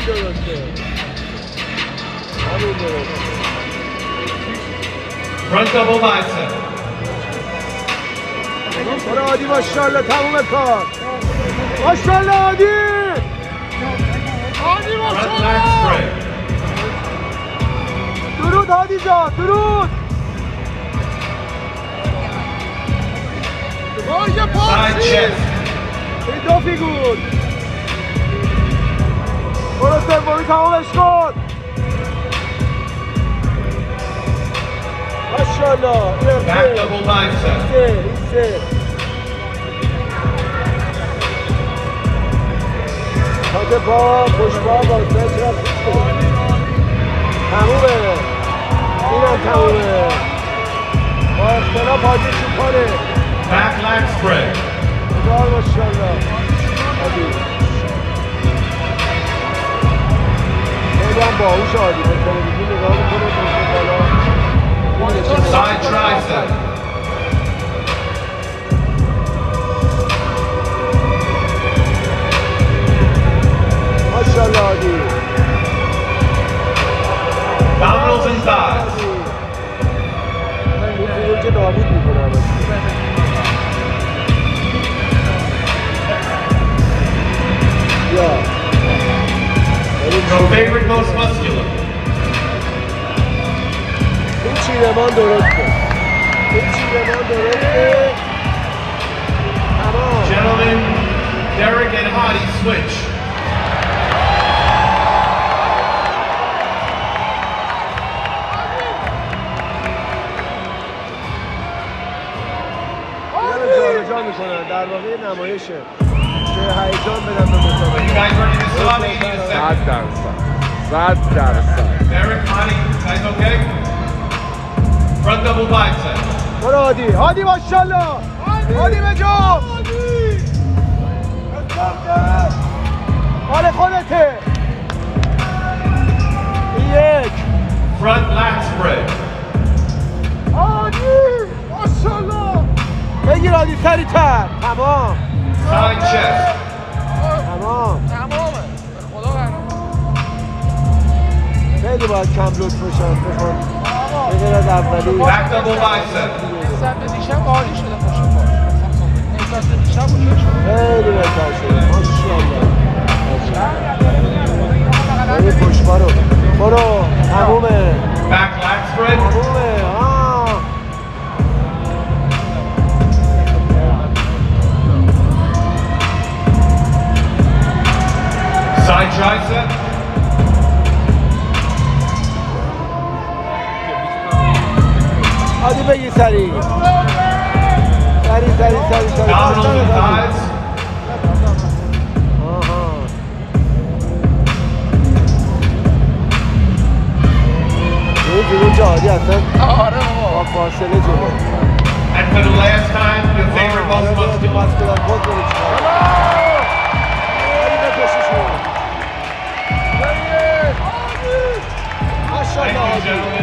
همین درسته همین درسته Front double bicep. برو عادی ماشاءالله تموم کار ماشاءالله عادی عادی Front lat ماشاءالله spread. درود هادی جان درود یه Side پاسی chest. این دو فیگور برو سومی تمامش کن ماشاءالله این Back سه double bicep. سه این سه خاطر پا پشت پا بازده چرا تمومه اینم تمومه با اختلاف حاجی چی کنه Back lat spread. هزار ماشاءالله باهوش عادی به تلویزیون نگاه میکنه پشت بالا Side tricep. ماشاءالله عادی Abdominals and thighs. favorite most muscular? Luci Raimondo Rocco. Luci Raimondo Rocco. Gentlemen, Derek and Hadi switch. میکنن در واقع نمایشه که هیجان بدن dance. ready to start? You need a صد second. درصد صد درصد Derek, Hottie, guys okay? Front double bicep. برو هادی هادی ماشاءالله هادی به جا مال خودته این یک Front lat spread. هادی ماشاءالله بگیر هادی سریعتر تمام Side chest. باید کم لوت بشن بخوام بغیر از اولی. نسبت دیشب عالی شده خوشم خب، نسبت دیشب خیلی بهتر شده. ماشاءالله. خیلی خوشبارو برو. تمومه Back leg spread. i on the sides. And for the last time, your favorite most muscular. Thank you, gentlemen.